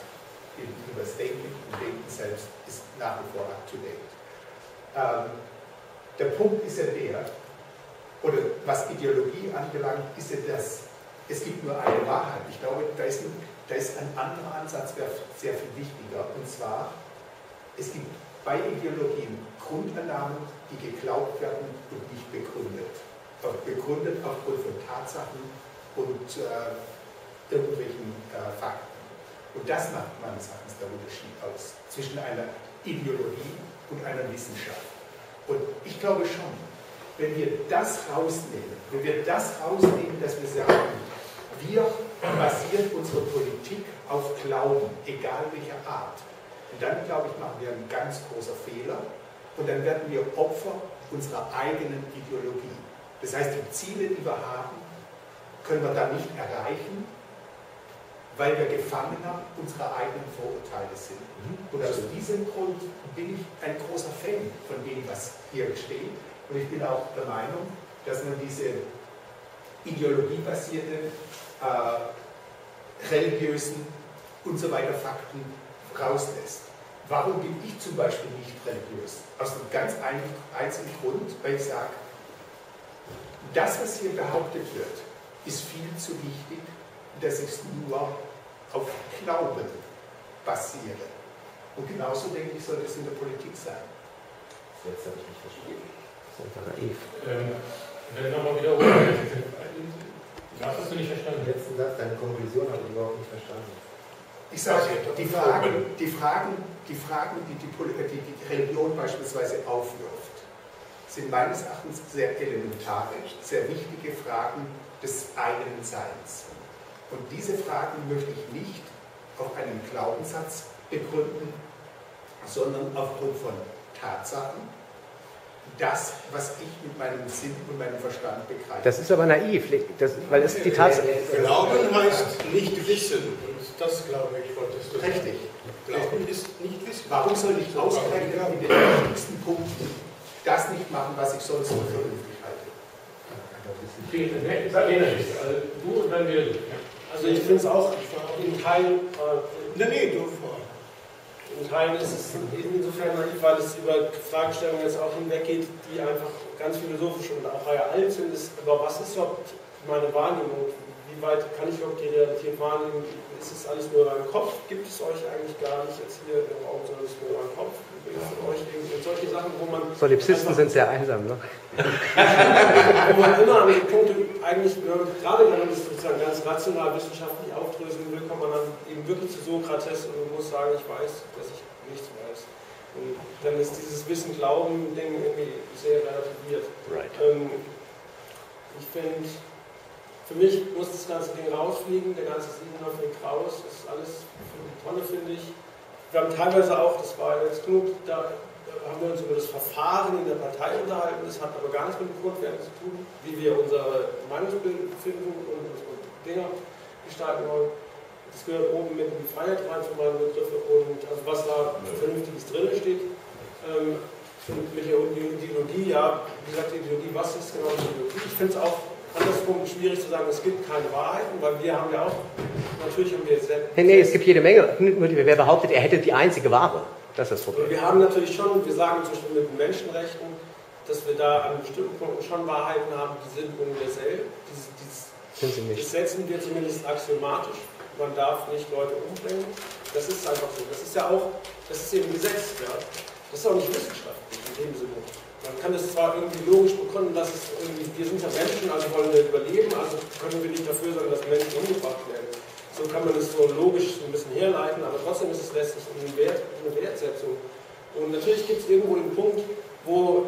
über das Denken und Denken selbst, ist nach wie vor up to date. Ähm, der Punkt ist ja der, oder was Ideologie anbelangt, ist ja das, es gibt nur eine Wahrheit. Ich glaube, da ist ein, da ist ein anderer Ansatz sehr viel wichtiger. Und zwar, es gibt bei Ideologien Grundannahmen, die geglaubt werden und nicht begründet. Begründet aufgrund von Tatsachen und äh, irgendwelchen äh, Fakten. Und das macht meines Erachtens der Unterschied aus zwischen einer Ideologie und einer Wissenschaft. Und ich glaube schon, wenn wir das rausnehmen, wenn wir das rausnehmen, dass wir sagen, wir basieren unsere Politik auf Glauben, egal welcher Art, und dann, glaube ich, machen wir einen ganz großen Fehler und dann werden wir Opfer unserer eigenen Ideologie. Das heißt, die Ziele, die wir haben, können wir dann nicht erreichen, weil wir Gefangener unserer eigenen Vorurteile sind. Mhm. Und aus diesem Grund bin ich ein großer Fan von dem, was hier steht. Und ich bin auch der Meinung, dass man diese ideologiebasierte, äh, religiösen und so weiter Fakten rauslässt. Warum bin ich zum Beispiel nicht religiös? Aus einem ganz einzigen Grund, weil ich sage, das, was hier behauptet wird, ist viel zu wichtig, dass ich es nur auf Glauben basiere. Und genauso denke ich, sollte es in der Politik sein. Jetzt habe ich nicht verstanden. Das ist einfach naiv. Ähm, wenn nochmal wiederholen. Was hast du nicht verstanden? Den letzten Satz, deine Konklusion habe ich überhaupt nicht verstanden. Ich sage, die Fragen, die Fragen, die, Fragen die, die, die, die Religion beispielsweise aufwirft, sind meines Erachtens sehr elementarisch, sehr wichtige Fragen des eigenen Seins. Und diese Fragen möchte ich nicht auf einen Glaubenssatz begründen, sondern aufgrund von Tatsachen, das, was ich mit meinem Sinn und meinem Verstand begreife. Das ist aber naiv, das, weil es die Tatsache. Glauben heißt nicht wissen. Und das glaube ich, wolltest du sagen. Richtig. Glauben ist nicht wissen. Warum soll ich ausgerechnet in den wichtigsten Punkten das nicht machen, was ich sonst für vernünftig halte? Also du und dann du. Also ich finde es auch in Teilen. Äh, nee, nee, du in Teilen ist es insofern naiv, weil es über Fragestellungen jetzt auch hinweggeht, die einfach ganz philosophisch und auch alt sind. Ist, aber was ist überhaupt meine Wahrnehmung? Wie weit kann ich überhaupt die Realität wahrnehmen? Ist es alles nur in meinem Kopf? Gibt es euch eigentlich gar nicht jetzt hier im Raum, sondern ist es nur in meinem Kopf? Euch solche Sachen, wo man. Solipsisten sind sehr einsam, ne? (laughs) wo man immer an den Punkte eigentlich, gerade wenn man das sozusagen ganz rational wissenschaftlich aufdröseln will, kommt man dann eben wirklich zu Sokrates und muss sagen, ich weiß, dass ich nichts weiß. Und dann ist dieses Wissen-Glauben-Ding irgendwie sehr relativiert. Right. Ähm, ich finde, für mich muss das ganze Ding rausfliegen, der ganze Siebener fliegt raus, das ist alles für die Tonne, finde ich. Wir haben teilweise auch, das war jetzt genug, da haben wir uns über das Verfahren in der Partei unterhalten. Das hat aber gar nichts mit dem Grundwert zu tun, wie wir unsere Meinungsbildung und unsere Dinge gestalten wollen. Das gehört oben mit in die Freiheit rein für meine Begriffe und also was da Vernünftiges drin steht. Ähm, mit der Ideologie, ja, wie gesagt, die Ideologie, was ist genau die Ideologie? Ich finde es auch andersrum schwierig zu sagen, es gibt keine Wahrheiten, weil wir haben ja auch, natürlich haben wir jetzt selbst. Nee, nee, es gibt jede Menge. Wer behauptet, er hätte die einzige Wahre? Das ist das Problem. Wir haben natürlich schon, wir sagen zum Beispiel mit den Menschenrechten, dass wir da an bestimmten Punkten schon Wahrheiten haben, die sind universell. Sind sie nicht. Das setzen wir zumindest axiomatisch. Man darf nicht Leute umbringen. Das ist einfach so. Das ist ja auch, das ist eben Gesetz. Ja. Das ist auch nicht wissenschaftlich in dem Sinne. Man kann es zwar irgendwie logisch begründen, dass es irgendwie, wir sind ja Menschen, also wollen wir überleben, also können wir nicht dafür sorgen, dass Menschen umgebracht werden. So kann man es so logisch ein bisschen herleiten, aber trotzdem ist es letztlich eine, Wert, eine Wertsetzung. Und natürlich gibt es irgendwo den Punkt, wo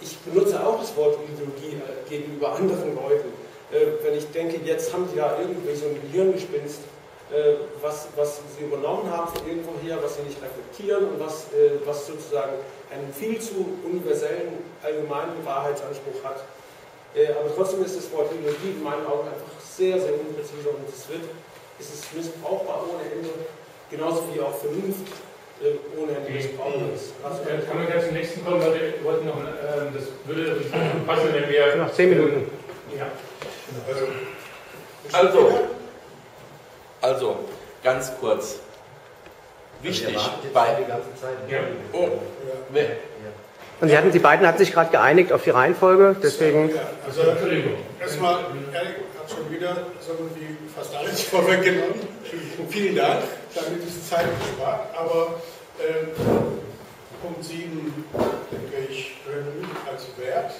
ich benutze auch das Wort Ideologie äh, gegenüber anderen Leuten. Äh, wenn ich denke, jetzt haben die da irgendwie so ein Gehirngespinst, äh, was, was sie übernommen haben von irgendwoher, was sie nicht reflektieren und was, was sozusagen einen viel zu universellen allgemeinen Wahrheitsanspruch hat. Äh, aber trotzdem ist das Wort Ideologie in meinen Augen einfach sehr, sehr unpräzise und es wird, es ist missbrauchbar ohne Ende, genauso wie auch Vernunft äh, ohne Ende missbrauchbar ist. Also, kann man gleich zum nächsten kommen, weil wir wollten noch, äh, das würde (coughs) passen, wenn wir... Noch zehn Minuten. Ja. Also, also, ganz kurz. Wichtig bei. Oh, wer- Und Sie hatten, die beiden hatten sich gerade geeinigt auf die Reihenfolge, deswegen. Ja, also, erstmal, Erik hat schon wieder so wie fast alles (laughs) vorweggenommen. Vielen Dank, damit ist Zeit gespart. Aber äh, Punkt 7, denke ich, gehört als Wert,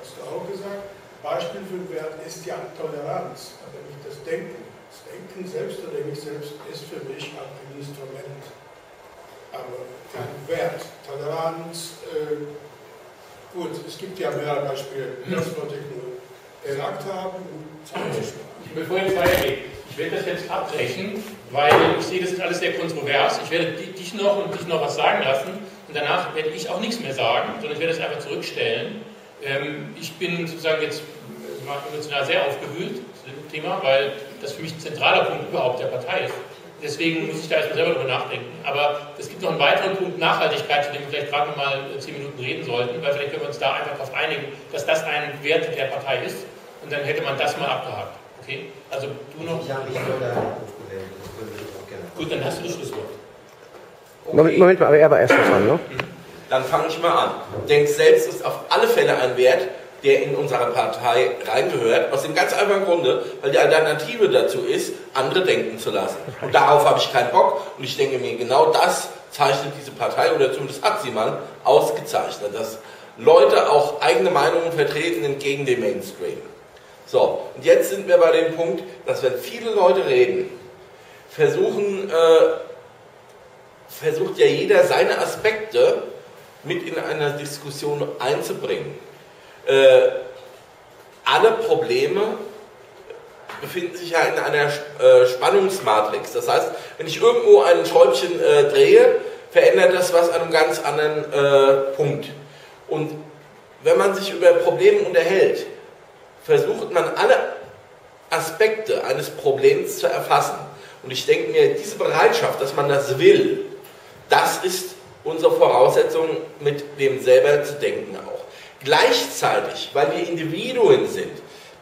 hast du auch gesagt. Beispiel für einen Wert ist ja Toleranz, aber nicht das Denken. Das Denken selbst oder nicht selbst ist für mich ein Instrument, aber kein Wert. Toleranz, äh, gut, es gibt ja mehrere Beispiele, das wollte ich nur gesagt haben. Bevor jetzt weitergeht, ich werde das jetzt abbrechen, weil ich sehe, das ist alles sehr kontrovers. Ich werde di- dich noch und dich noch was sagen lassen und danach werde ich auch nichts mehr sagen, sondern ich werde es einfach zurückstellen. Ähm, ich bin sozusagen jetzt äh, emotional sehr aufgewühlt zu dem Thema, weil das für mich ein zentraler Punkt überhaupt der Partei ist. Deswegen muss ich da erstmal selber drüber nachdenken. Aber es gibt noch einen weiteren Punkt Nachhaltigkeit, zu dem wir vielleicht gerade noch mal äh, zehn Minuten reden sollten, weil vielleicht können wir uns da einfach darauf einigen, dass das ein Wert der Partei ist und dann hätte man das mal abgehakt. Okay? Also du noch. Ich da würde ich auch gerne. Gut, dann hast du das Schlusswort. Moment, Moment mal, aber er war erst dran, ne? Dann fange ich mal an. Denk selbst ist auf alle Fälle ein Wert, der in unsere Partei reingehört, aus dem ganz einfachen Grunde, weil die Alternative dazu ist, andere denken zu lassen. Und darauf habe ich keinen Bock und ich denke mir, genau das zeichnet diese Partei, oder zumindest hat sie mal, ausgezeichnet, dass Leute auch eigene Meinungen vertreten entgegen dem Mainstream. So, und jetzt sind wir bei dem Punkt, dass wenn viele Leute reden, versuchen, äh, versucht ja jeder seine Aspekte mit in eine Diskussion einzubringen. Äh, alle Probleme befinden sich ja in einer äh, Spannungsmatrix. Das heißt, wenn ich irgendwo ein Schräubchen äh, drehe, verändert das was an einem ganz anderen äh, Punkt. Und wenn man sich über Probleme unterhält, versucht man alle Aspekte eines Problems zu erfassen. Und ich denke mir, diese Bereitschaft, dass man das will, das ist unsere Voraussetzung, mit dem selber zu denken auch. Gleichzeitig, weil wir Individuen sind,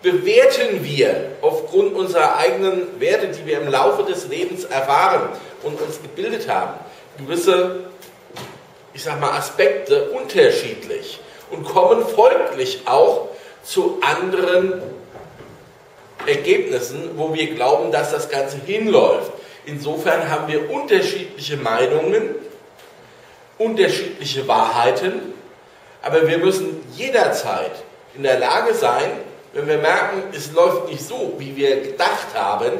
bewerten wir aufgrund unserer eigenen Werte, die wir im Laufe des Lebens erfahren und uns gebildet haben, gewisse, ich sag mal, Aspekte unterschiedlich und kommen folglich auch zu anderen Ergebnissen, wo wir glauben, dass das Ganze hinläuft. Insofern haben wir unterschiedliche Meinungen, unterschiedliche Wahrheiten, aber wir müssen jederzeit in der Lage sein, wenn wir merken, es läuft nicht so, wie wir gedacht haben,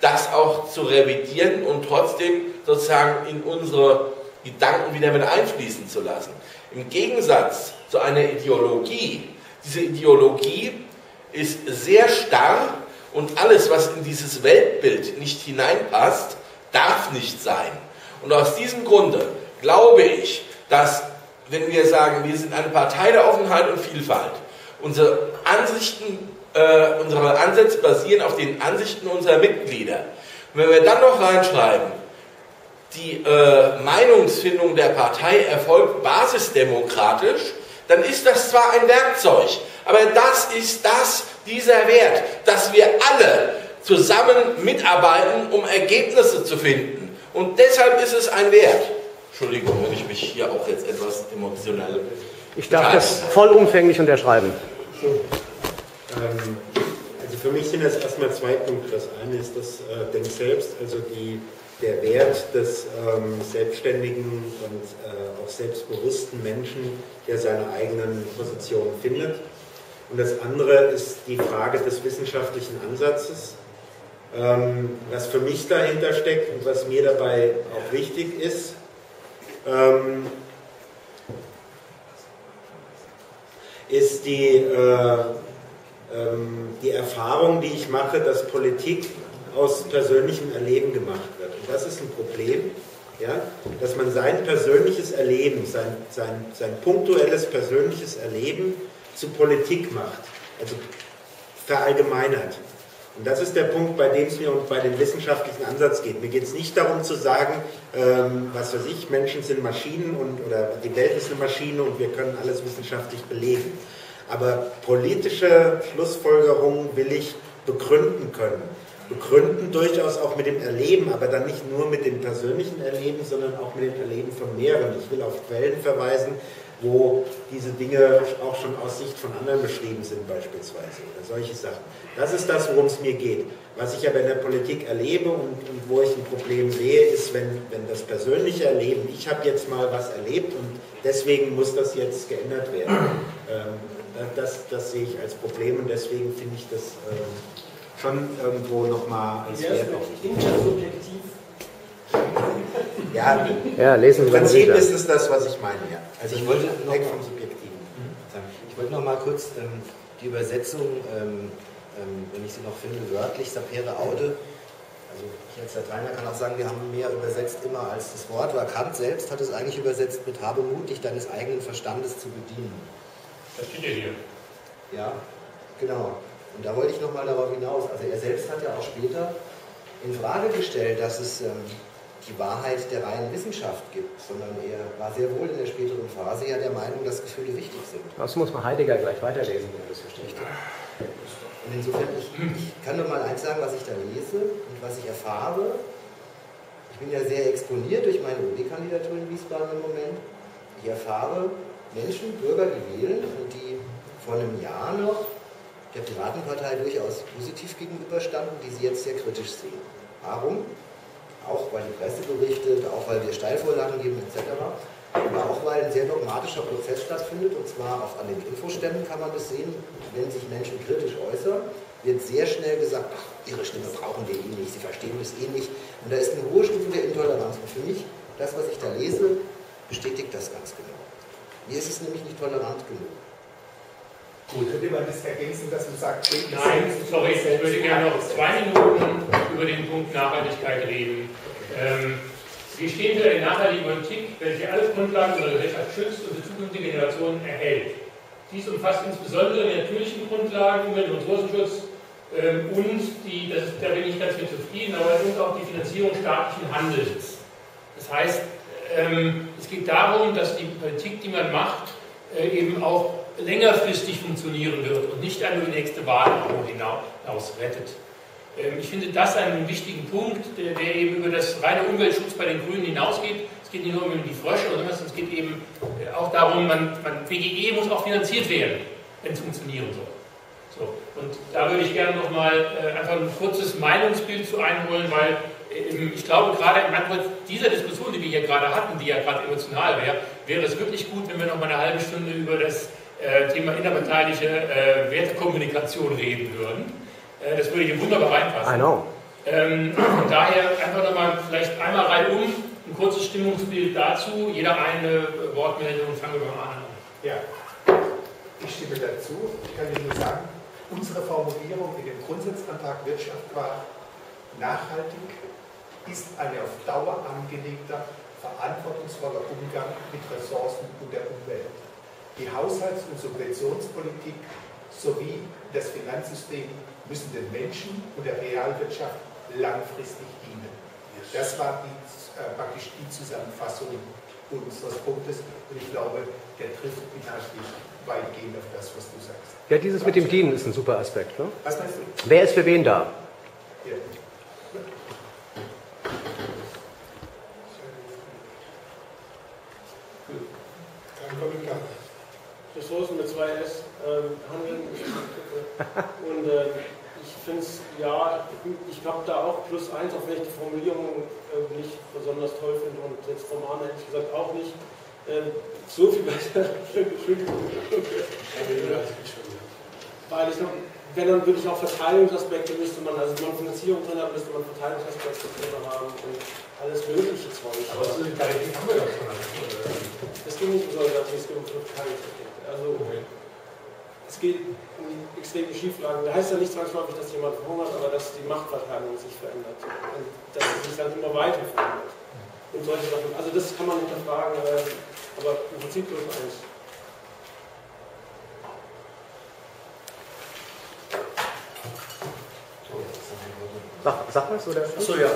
das auch zu revidieren und trotzdem sozusagen in unsere Gedanken wieder mit einfließen zu lassen. Im Gegensatz zu einer Ideologie, diese Ideologie ist sehr starr und alles, was in dieses Weltbild nicht hineinpasst, darf nicht sein. Und aus diesem Grunde glaube ich, dass wenn wir sagen, wir sind eine Partei der Offenheit und Vielfalt, unsere Ansichten, äh, unsere Ansätze basieren auf den Ansichten unserer Mitglieder. Und wenn wir dann noch reinschreiben, die äh, Meinungsfindung der Partei erfolgt basisdemokratisch, dann ist das zwar ein Werkzeug, aber das ist das, dieser Wert, dass wir alle zusammen mitarbeiten, um Ergebnisse zu finden. Und deshalb ist es ein Wert. Entschuldigung, mich hier auch jetzt etwas emotional. Ich darf das vollumfänglich unterschreiben. Ähm, also für mich sind das erstmal zwei Punkte. Das eine ist das äh, Denk selbst, also die, der Wert des ähm, selbstständigen und äh, auch selbstbewussten Menschen, der seine eigenen Positionen findet. Und das andere ist die Frage des wissenschaftlichen Ansatzes. Ähm, was für mich dahinter steckt und was mir dabei auch wichtig ist, ähm, ist die, äh, ähm, die Erfahrung, die ich mache, dass Politik aus persönlichem Erleben gemacht wird. Und das ist ein Problem, ja? dass man sein persönliches Erleben, sein, sein, sein punktuelles persönliches Erleben zu Politik macht, also verallgemeinert. Und das ist der Punkt, bei dem es mir und bei dem wissenschaftlichen Ansatz geht. Mir geht es nicht darum zu sagen, ähm, was weiß ich, Menschen sind Maschinen und, oder die Welt ist eine Maschine und wir können alles wissenschaftlich belegen. Aber politische Schlussfolgerungen will ich begründen können. begründen, durchaus auch mit dem Erleben, aber dann nicht nur mit dem persönlichen Erleben, sondern auch mit dem Erleben von mehreren. Ich will auf Quellen verweisen, wo diese Dinge auch schon aus Sicht von anderen beschrieben sind beispielsweise oder solche Sachen. Das ist das, worum es mir geht. Was ich aber in der Politik erlebe und, und wo ich ein Problem sehe, ist, wenn, wenn das persönliche Erleben, ich habe jetzt mal was erlebt und deswegen muss das jetzt geändert werden. (clears throat) Ähm, das, das sehe ich als Problem und deswegen finde ich das äh, schon irgendwo nochmal als Wert auch Intersubjektiv. Ja, Ja, lesen im Sie Prinzip Bücher. ist es das, was ich meine, ja. Also Ich wollte noch weg mal- vom Subjektiven. sagen. Ich wollte noch mal kurz ähm, die Übersetzung, ähm, ähm, wenn ich sie noch finde, wörtlich, sapere aude. Also ich als Lateiner kann auch sagen, wir haben mehr übersetzt immer als das Wort, aber Kant selbst hat es eigentlich übersetzt mit habe Mut, dich deines eigenen Verstandes zu bedienen. Das steht ja hier. Ja, genau. Und da wollte ich nochmal darauf hinaus. Also er selbst hat ja auch später in Frage gestellt, dass es ähm, die Wahrheit der reinen Wissenschaft gibt, sondern er war sehr wohl in der späteren Phase ja der Meinung, dass Gefühle wichtig sind. Das muss man Heidegger gleich weiterlesen, wenn er das versteht. Und insofern, ich, ich kann nur mal eins sagen, was ich da lese und was ich erfahre. Ich bin ja sehr exponiert durch meine OB-Kandidatur in Wiesbaden im Moment. Ich erfahre Menschen, Bürger, die wählen und die vor einem Jahr noch der Piratenpartei durchaus positiv gegenüberstanden, die sie jetzt sehr kritisch sehen. Warum? Auch weil die Presse berichtet, auch weil wir Steilvorlagen geben etc. Aber auch weil ein sehr dogmatischer Prozess stattfindet, und zwar auf an den Infoständen kann man das sehen, wenn sich Menschen kritisch äußern, wird sehr schnell gesagt, ach, ihre Stimme brauchen wir eh nicht, sie verstehen das eh nicht. Und da ist eine hohe Stufe der Intoleranz. Und für mich, das, was ich da lese, bestätigt das ganz genau. Mir ist es nämlich nicht tolerant genug. Gut, könnte man das ergänzen, dass man sagt, Nein, sorry, ich würde gerne noch zwei Minuten über den Punkt Nachhaltigkeit reden. Ähm, wir stehen für eine nachhaltige Politik, welche alle Grundlagen unserer Gesellschaft schützt und für zukünftige Generationen erhält. Dies umfasst insbesondere die natürlichen Grundlagen, Umwelt- und Ressourcenschutz ähm, und die, das da bin ich ganz mit zufrieden, aber und auch die Finanzierung staatlichen Handels. Das heißt, ähm, es geht darum, dass die Politik, die man macht, äh, eben auch längerfristig funktionieren wird und nicht nur die nächste Wahl hinaus rettet. Ähm, Ich finde das einen wichtigen Punkt, der, der eben über das reine Umweltschutz bei den Grünen hinausgeht. Es geht nicht nur um die Frösche oder was, es geht eben äh, auch darum, man, man, PGE muss auch finanziert werden, wenn es funktionieren soll. So, und da würde ich gerne nochmal äh, einfach ein kurzes Meinungsbild zu einholen, weil ähm, ich glaube, gerade im Antwort dieser Diskussion, die wir hier gerade hatten, die ja gerade emotional wäre, wäre es wirklich gut, wenn wir noch mal eine halbe Stunde über das äh, Thema innerparteiliche äh, Wertekommunikation reden würden. Äh, das würde hier wunderbar reinpassen. I know. Ähm, von daher einfach nochmal vielleicht einmal reihum ein kurzes Stimmungsbild dazu. Jeder eine Wortmeldung, fangen wir mal an. Ja, ich stimme dazu. Ich kann Ihnen nur sagen, unsere Formulierung in dem Grundsatzantrag Wirtschaft war nachhaltig, ist ein auf Dauer angelegter, verantwortungsvoller Umgang mit Ressourcen und der Umwelt. Die Haushalts- und Subventionspolitik sowie das Finanzsystem müssen den Menschen und der Realwirtschaft langfristig dienen. Das war die, äh, praktisch die Zusammenfassung unseres Punktes und ich glaube, der trifft inhaltlich weitgehend auf das, was du sagst. Ja, dieses mit dem Dienen ist ein super Aspekt. Ne? Was meinst du? Wer ist für wen da? Ja. 3S ähm, handeln. Und äh, ich finde es, ja, ich habe da auch plus eins, auch wenn ich die Formulierung äh, nicht besonders toll finde und jetzt Roman ich gesagt auch nicht. Äh, so viel besser Weil ich noch, wenn dann wirklich auch Verteilungsaspekte müsste man, also wenn man Finanzierung drin hat, müsste man Verteilungsaspekte drin haben und alles mögliche Zeug. Aber das ist, die haben wir. Das ging nicht besonders, es ging um Verteilungsaspekte. Also es geht um die extreme Schieflagen. Da heißt ja nicht zwangsläufig, dass jemand verhungert, aber dass die Machtverteilung sich verändert und dass sie sich dann immer weiter verändert. Und solche Sachen. Also das kann man hinterfragen, aber im Prinzip eins. Sag, sag was, oder? Achso, ja.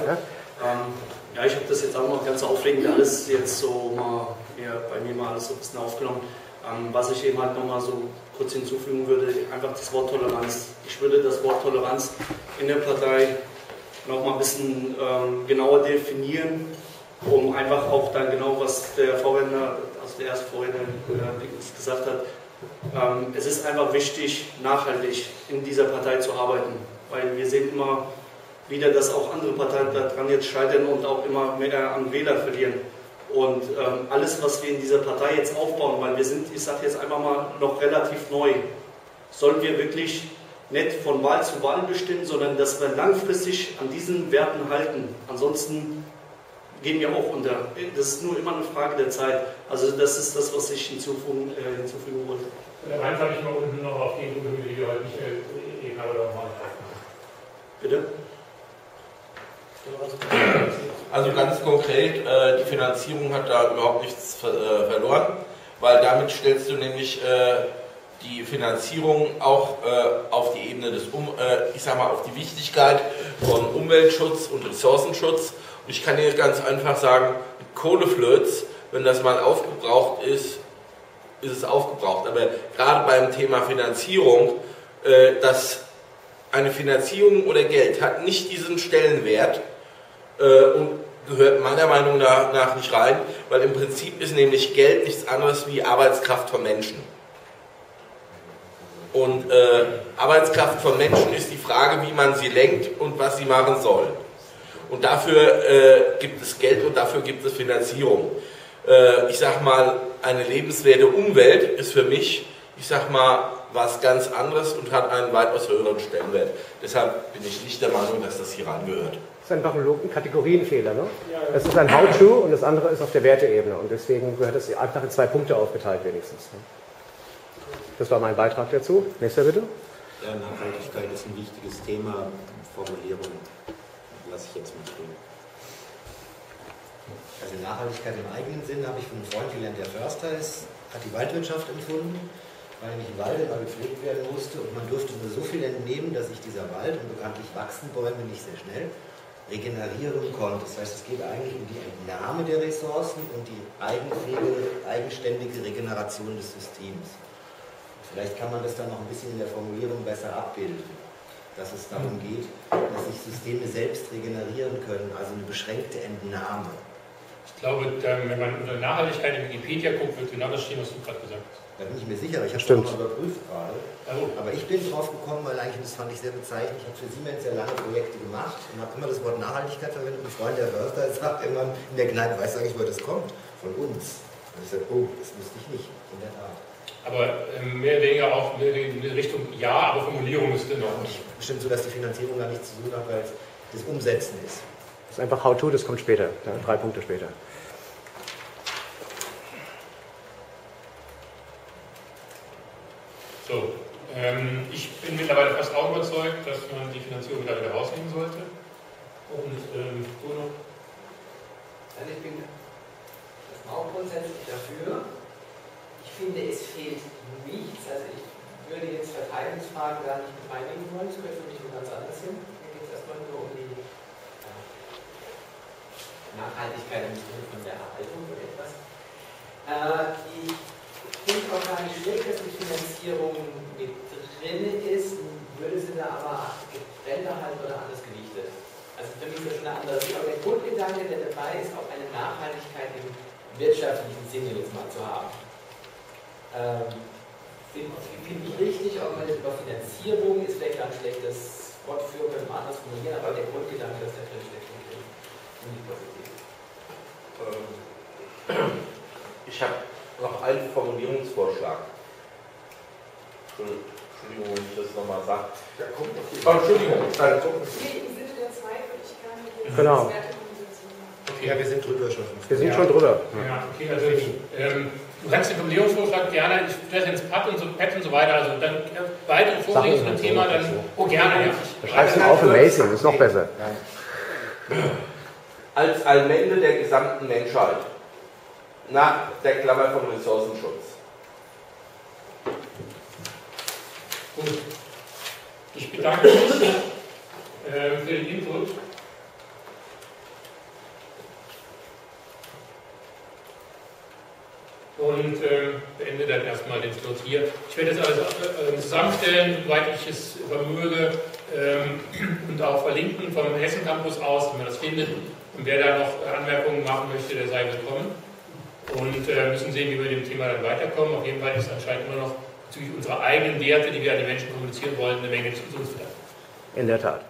Ähm, ja, ich habe das jetzt auch mal ganz aufregend alles jetzt so mal ja, bei mir mal alles so ein bisschen aufgenommen. Ähm, was ich eben halt nochmal so kurz hinzufügen würde, einfach das Wort Toleranz. Ich würde das Wort Toleranz in der Partei noch mal ein bisschen ähm, genauer definieren, um einfach auch dann genau, was der Vorredner, also der erste Vorredner äh, gesagt hat, ähm, es ist einfach wichtig, nachhaltig in dieser Partei zu arbeiten, weil wir sehen immer wieder, dass auch andere Parteien daran jetzt scheitern und auch immer mehr an Wähler verlieren. Und ähm, alles, was wir in dieser Partei jetzt aufbauen, weil wir sind, ich sage jetzt einfach mal, noch relativ neu, sollen wir wirklich nicht von Wahl zu Wahl bestimmen, sondern dass wir langfristig an diesen Werten halten. Ansonsten gehen wir auch unter. Das ist nur immer eine Frage der Zeit. Also das ist das, was ich hinzufügen, äh, hinzufügen wollte. Und dann habe ich mal unten noch auf die Gründe, die wir heute nicht äh, eben aber noch mal Bitte? Also ganz konkret, äh, die Finanzierung hat da überhaupt nichts ver äh, verloren, weil damit stellst du nämlich äh, die Finanzierung auch äh, auf die Ebene des, um äh, ich sag mal, auf die Wichtigkeit von Umweltschutz und Ressourcenschutz. Und ich kann dir ganz einfach sagen, Kohleflöz, wenn das mal aufgebraucht ist, ist es aufgebraucht. Aber gerade beim Thema Finanzierung, äh, dass eine Finanzierung oder Geld hat nicht diesen Stellenwert und gehört meiner Meinung nach nicht rein, weil im Prinzip ist nämlich Geld nichts anderes wie Arbeitskraft von Menschen. Und äh, Arbeitskraft von Menschen ist die Frage, wie man sie lenkt und was sie machen soll. Und dafür äh, gibt es Geld und dafür gibt es Finanzierung. Äh, ich sag mal, eine lebenswerte Umwelt ist für mich, ich sag mal, was ganz anderes und hat einen weitaus höheren Stellenwert. Deshalb bin ich nicht der Meinung, dass das hier reingehört. Ist einfach ein Kategorienfehler. Ne? Das ist ein How-To und das andere ist auf der Werteebene. Und deswegen gehört das einfach in zwei Punkte aufgeteilt wenigstens. Ne? Das war mein Beitrag dazu. Nächster bitte. Ja, Nachhaltigkeit ist ein wichtiges Thema. Formulierung lasse ich jetzt mal stehen. Also Nachhaltigkeit im eigenen Sinn habe ich von einem Freund gelernt, der Förster ist, hat die Waldwirtschaft empfunden, weil nämlich ein Wald immer gepflegt werden musste und man durfte nur so viel entnehmen, dass sich dieser Wald, und bekanntlich wachsen Bäume nicht sehr schnell, regenerieren konnte. Das heißt, es geht eigentlich um die Entnahme der Ressourcen und die eigenfähige, eigenständige Regeneration des Systems. Vielleicht kann man das dann noch ein bisschen in der Formulierung besser abbilden, dass es darum geht, dass sich Systeme selbst regenerieren können, also eine beschränkte Entnahme. Ich glaube, wenn man unter Nachhaltigkeit in Wikipedia guckt, wird genau das stehen, was du gerade gesagt hast. Da bin ich mir sicher, ich habe es mal überprüft gerade. Oh. Aber ich bin drauf gekommen, weil eigentlich, das fand ich sehr bezeichnend, ich habe für Siemens sehr lange Projekte gemacht und habe immer das Wort Nachhaltigkeit verwendet. Ein Freund der Förster sagt irgendwann in der Kneipe, weiß eigentlich, wo das kommt? Von uns. Und ich sage, oh, das wusste ich nicht, in der Tat. Aber ähm, mehr oder weniger auch in Richtung Ja, aber Formulierung ist dennoch nicht. Bestimmt so, dass die Finanzierung da nichts zu tun hat, weil es das Umsetzen ist. Ist einfach How-To, das kommt später, drei Punkte später. So, ähm, ich bin mittlerweile fast auch überzeugt, dass man die Finanzierung wieder, wieder rausnehmen sollte. Und ähm, Bruno? Also ich bin auch grundsätzlich dafür finde, es fehlt nichts. Also ich würde jetzt Verteilungsfragen gar nicht mit reinnehmen wollen, das könnte für mich nur ganz anders hin. Mir geht es erstmal nur um die Nachhaltigkeit im Sinne von der Erhaltung oder etwas. Äh, ich finde auch gar nicht schlecht, dass die Finanzierung mit drin ist, würde sie da aber getrennter halten oder anders gewichtet. Also für mich ist das schon eine andere Sicht, aber der Grundgedanke, der dabei ist, auch eine Nachhaltigkeit im wirtschaftlichen Sinne jetzt mal zu haben. Ähm, Finde ich richtig, auch wenn es über Finanzierung ist vielleicht ein schlechtes Wort für, könnte man anders formulieren, aber der Grundgedanke, dass der drin steckt, finde ich. Ähm, (clears throat) ich habe noch einen Formulierungsvorschlag. Entschuldigung, wenn ich das nochmal sage. Ja, kommt noch oh, Entschuldigung, dann kommt Im Sinne der Zweideutigkeit. Genau. Okay. Ja, wir sind drüber schon. Wir sind ja. schon drüber. Ja, okay, also ähm, Du kannst den Formulierungsvorschlag gerne, ich stelle ins Pad und so, Pad und so weiter, also dann weitere Vorschläge zu dem Thema, dann, oh gerne, ja. Schreibst du auf Amazing, ist noch besser. (clears throat) Als Allmende der gesamten Menschheit, nach der Klammer von Ressourcenschutz. Gut. Ich bedanke mich äh, für den Input. und äh, beende dann erstmal den Slot hier. Ich werde das alles äh, zusammenstellen, soweit ich es vermöge, ähm, und auch verlinken vom Hessen Campus aus, wenn man das findet. Und wer da noch Anmerkungen machen möchte, der sei willkommen. Und äh, müssen sehen, wie wir mit dem Thema dann weiterkommen. Auf jeden Fall ist anscheinend immer noch bezüglich unserer eigenen Werte, die wir an die Menschen kommunizieren wollen, eine Menge Diskussionsbedarf. In der Tat.